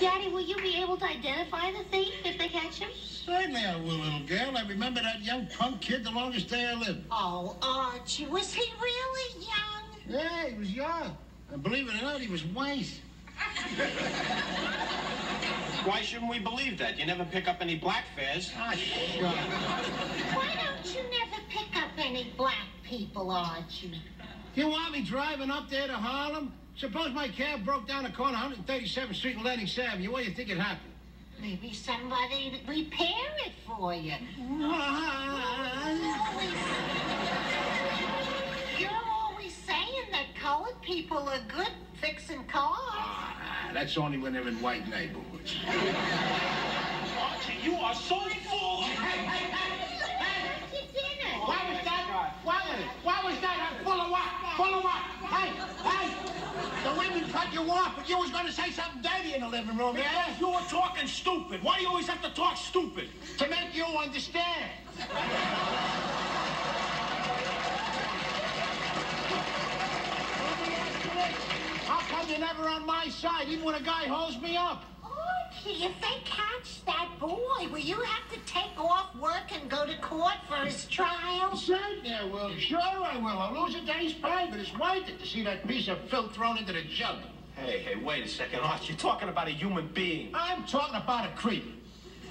Daddy, will you be able to identify the thief if they catch him? Certainly I will, little girl. I remember that young punk kid the longest day I lived. Oh, Archie, was he really young? Yeah, he was young. And believe it or not, he was white. Why shouldn't we believe that? You never pick up any black fares. Ah, shut up. Why don't you never pick up any black people, Archie? You want me driving up there to Harlem? Suppose my cab broke down the corner, 137th Street and Lenox Avenue. What do you think would happen? Maybe somebody would repair it for you. You're always saying that colored people are good fixing cars. Ah, that's only when they're in white neighborhoods. Archie, you are so full. Where's your dinner? Why was that? Why was, why was that? Full of what? Full of what? Hey, hey! The women cut you off, but you was going to say something dirty in the living room, yeah? You were talking stupid. Why do you always have to talk stupid? To make you understand. How come you're never on my side, even when a guy holds me up? Archie, if they catch that boy, will you have to take off work and I will. Sure I will. I'll lose a day's pay, but it's worth it to see that piece of filth thrown into the jug. Hey, hey, wait a second, Archie. You're talking about a human being. I'm talking about a creep.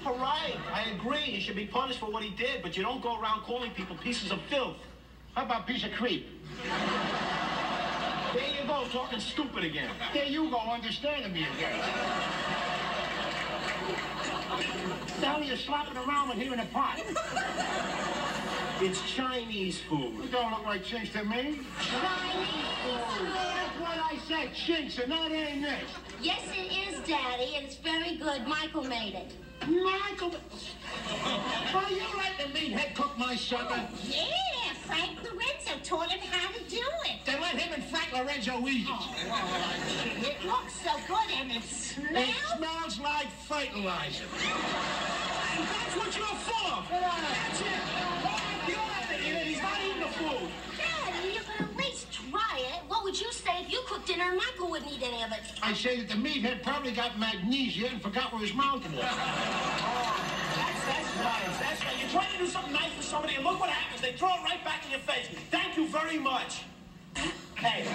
All right, I agree. He should be punished for what he did, but you don't go around calling people pieces of filth. How about piece of creep? There you go, talking stupid again. There you go, understanding me again. the hell are you slopping around with here in the pot? It's Chinese food. You don't look like chinks to me. Chinese food. That's what I said, chinks, and that ain't it. Yes, it is, Daddy, and it's very good. Michael made it. Michael, are you letting the meathead cook my supper? Yeah, Frank Lorenzo taught him how to do it. Then let him and Frank Lorenzo eat it. Oh, It looks so good and it It smells. smells like fertilizer. That's what you're full of. That's it. You have to eat it. He's not eating the food. Daddy, you can at least try it. What would you say if you cooked dinner and Michael wouldn't eat any of it? I say that the meathead probably got magnesia and forgot where his mountain was. That's, that's nice. That's right. You're trying to do something nice for somebody, and look what happens. They throw it right back in your face. Thank you very much. Hey.